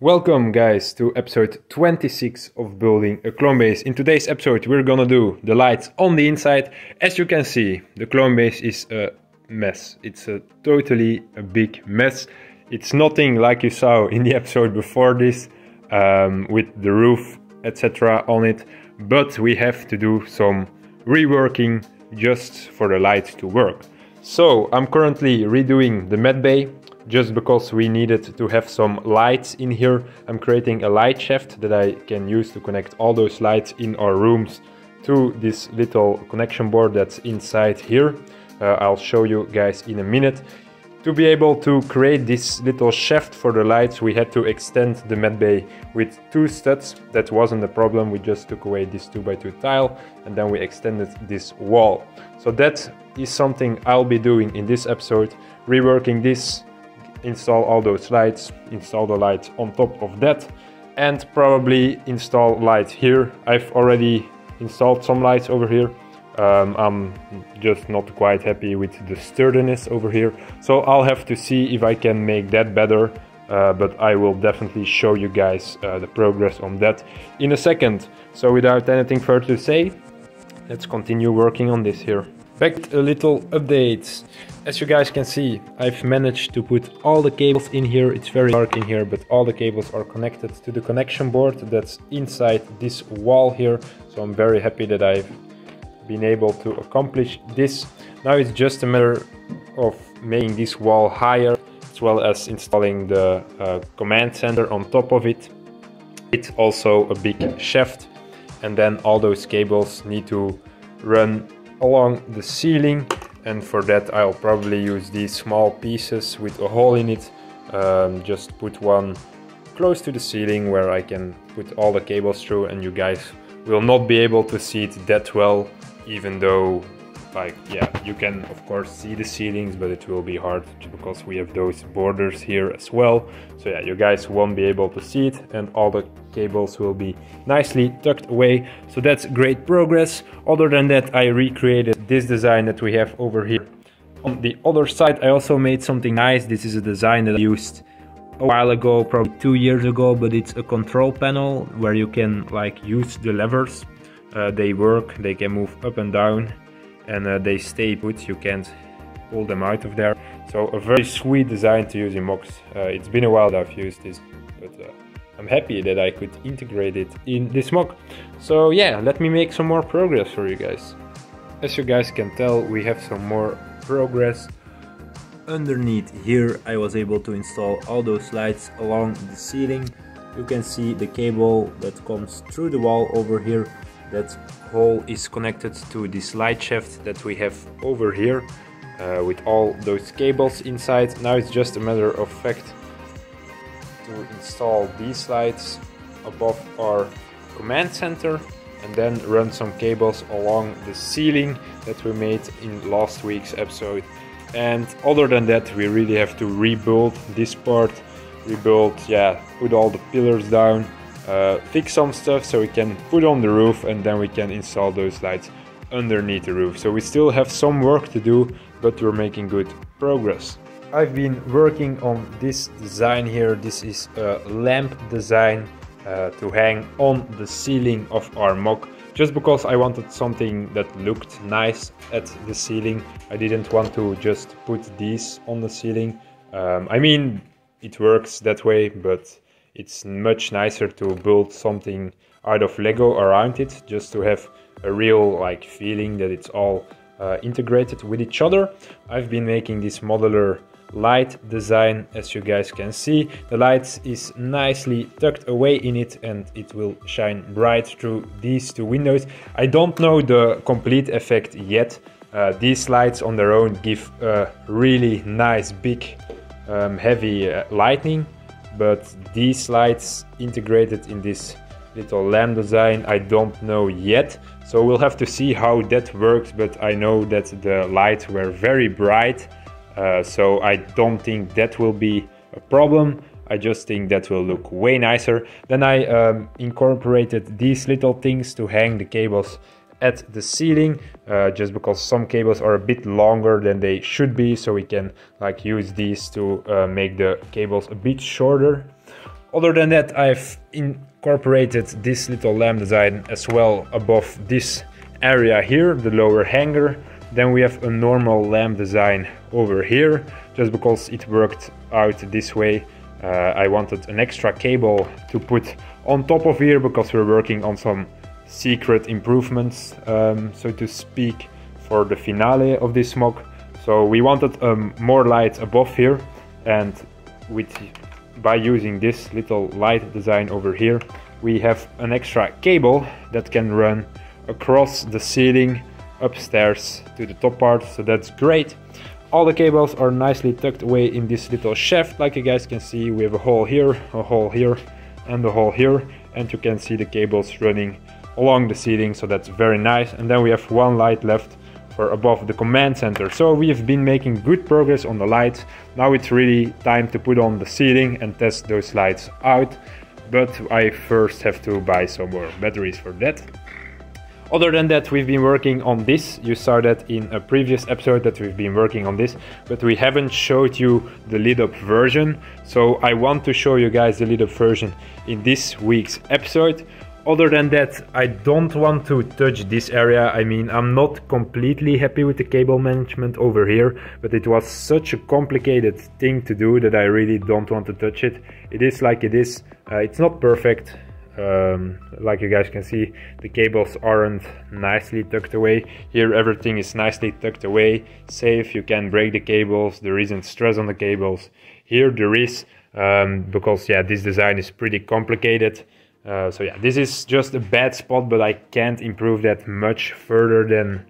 Welcome guys to episode 26 of building a clone base. In today's episode we're gonna do the lights on the inside. As you can see the clone base is a mess. It's a totally a big mess. It's nothing like you saw in the episode before this um, with the roof etc on it but we have to do some reworking just for the lights to work. So I'm currently redoing the med bay just because we needed to have some lights in here. I'm creating a light shaft that I can use to connect all those lights in our rooms to this little connection board that's inside here. Uh, I'll show you guys in a minute. To be able to create this little shaft for the lights, we had to extend the med bay with two studs. That wasn't a problem, we just took away this 2x2 tile and then we extended this wall. So that is something I'll be doing in this episode, reworking this install all those lights, install the lights on top of that, and probably install lights here. I've already installed some lights over here. Um, I'm just not quite happy with the sturdiness over here, so I'll have to see if I can make that better. Uh, but I will definitely show you guys uh, the progress on that in a second. So without anything further to say, let's continue working on this here. Back a little update. As you guys can see, I've managed to put all the cables in here. It's very dark in here, but all the cables are connected to the connection board that's inside this wall here. So I'm very happy that I've been able to accomplish this. Now it's just a matter of making this wall higher as well as installing the uh, command center on top of it. It's also a big shaft and then all those cables need to run along the ceiling and for that I'll probably use these small pieces with a hole in it. Um, just put one close to the ceiling where I can put all the cables through and you guys will not be able to see it that well even though like yeah you can of course see the ceilings but it will be hard because we have those borders here as well. So yeah you guys won't be able to see it and all the cables will be nicely tucked away. So that's great progress. Other than that i recreated this design that we have over here. On the other side i also made something nice. This is a design that i used a while ago probably two years ago but it's a control panel where you can like use the levers. Uh, they work they can move up and down and uh, they stay put. You can't pull them out of there. So a very sweet design to use in MOCs uh, it's been a while that I've used this but uh, I'm happy that I could integrate it in this MOC so yeah let me make some more progress for you guys. As you guys can tell we have some more progress. Underneath here I was able to install all those lights along the ceiling. You can see the cable that comes through the wall over here. That hole is connected to this light shaft that we have over here uh, with all those cables inside. Now it's just a matter of fact to install these lights above our command center and then run some cables along the ceiling that we made in last week's episode. And other than that, we really have to rebuild this part, rebuild, yeah, put all the pillars down, uh, fix some stuff so we can put on the roof and then we can install those lights underneath the roof. So we still have some work to do, but we're making good progress. I've been working on this design here. This is a lamp design uh, to hang on the ceiling of our MOC. Just because I wanted something that looked nice at the ceiling. I didn't want to just put these on the ceiling. Um, I mean, it works that way, but it's much nicer to build something out of Lego around it just to have a real like feeling that it's all uh, integrated with each other. I've been making this modular light design as you guys can see. The light is nicely tucked away in it and it will shine bright through these two windows. I don't know the complete effect yet. Uh, these lights on their own give a really nice big um, heavy uh, lighting but these lights integrated in this little lamp design I don't know yet so we'll have to see how that works but I know that the lights were very bright uh, so I don't think that will be a problem. I just think that will look way nicer. Then I um, incorporated these little things to hang the cables at the ceiling uh, just because some cables are a bit longer than they should be. So we can like use these to uh, make the cables a bit shorter. Other than that, I've incorporated this little lamp design as well above this area here, the lower hangar. Then we have a normal lamp design over here, just because it worked out this way. Uh, I wanted an extra cable to put on top of here because we're working on some secret improvements, um, so to speak, for the finale of this MOC. So we wanted um, more light above here and with by using this little light design over here we have an extra cable that can run across the ceiling upstairs to the top part so that's great. All the cables are nicely tucked away in this little shaft. Like you guys can see we have a hole here a hole here and a hole here. And you can see the cables running along the ceiling so that's very nice. And then we have one light left for above the command center. So we have been making good progress on the lights. Now it's really time to put on the ceiling and test those lights out. But I first have to buy some more batteries for that other than that, we've been working on this. You saw that in a previous episode that we've been working on this, but we haven't showed you the lit up version. So I want to show you guys the lit up version in this week's episode. Other than that, I don't want to touch this area. I mean, I'm not completely happy with the cable management over here, but it was such a complicated thing to do that I really don't want to touch it. It is like it is. Uh, it's not perfect. Um, like you guys can see, the cables aren't nicely tucked away. Here everything is nicely tucked away, safe, you can break the cables, there isn't stress on the cables. Here there is, um, because yeah, this design is pretty complicated. Uh, so yeah, this is just a bad spot, but I can't improve that much further than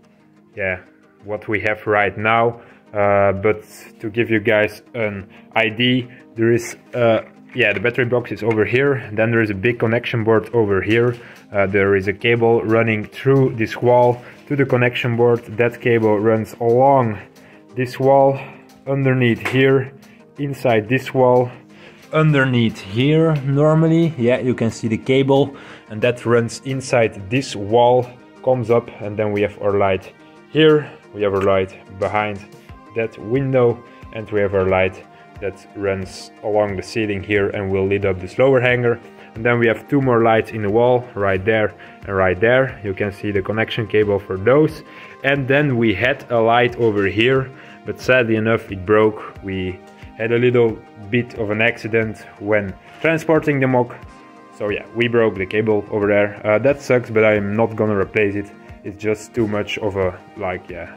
yeah what we have right now. Uh, but to give you guys an idea, there is uh, yeah, the battery box is over here. Then there is a big connection board over here. Uh, there is a cable running through this wall to the connection board. That cable runs along this wall, underneath here, inside this wall, underneath here normally. Yeah, you can see the cable and that runs inside this wall, comes up and then we have our light here. We have our light behind that window and we have our light that runs along the ceiling here and will lit up this lower hangar. And then we have two more lights in the wall, right there and right there. You can see the connection cable for those. And then we had a light over here, but sadly enough it broke. We had a little bit of an accident when transporting the MOC. So yeah, we broke the cable over there. Uh, that sucks, but I'm not gonna replace it. It's just too much of a, like, yeah,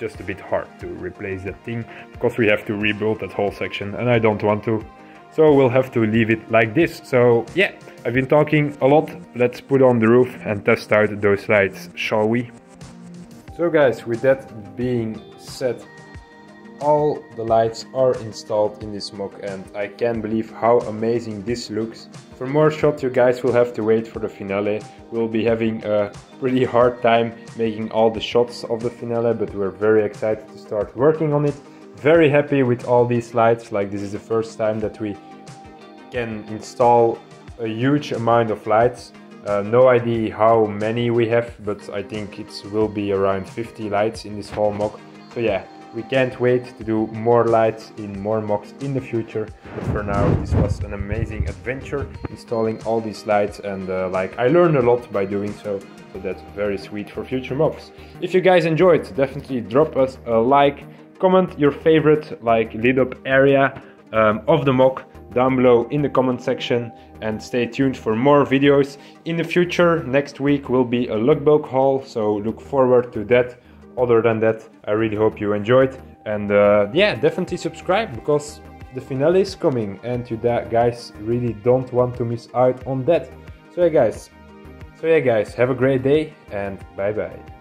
just a bit hard to replace that thing because we have to rebuild that whole section and I don't want to. So we'll have to leave it like this. So yeah, I've been talking a lot. Let's put on the roof and test out those lights, shall we? So guys, with that being said, all the lights are installed in this MOC and I can't believe how amazing this looks. For more shots you guys will have to wait for the finale. We'll be having a pretty hard time making all the shots of the finale but we're very excited to start working on it. Very happy with all these lights, like this is the first time that we can install a huge amount of lights. Uh, no idea how many we have, but I think it will be around 50 lights in this whole MOC. So yeah, we can't wait to do more lights in more MOCs in the future. But for now, this was an amazing adventure installing all these lights and uh, like I learned a lot by doing so. So that's very sweet for future MOCs. If you guys enjoyed, definitely drop us a like, comment your favorite like lit up area um, of the MOC down below in the comment section and stay tuned for more videos. In the future, next week will be a Luckbulk haul, so look forward to that other than that, I really hope you enjoyed. And uh, yeah, definitely subscribe because the finale is coming and you guys really don't want to miss out on that. So yeah guys, so yeah guys, have a great day and bye bye.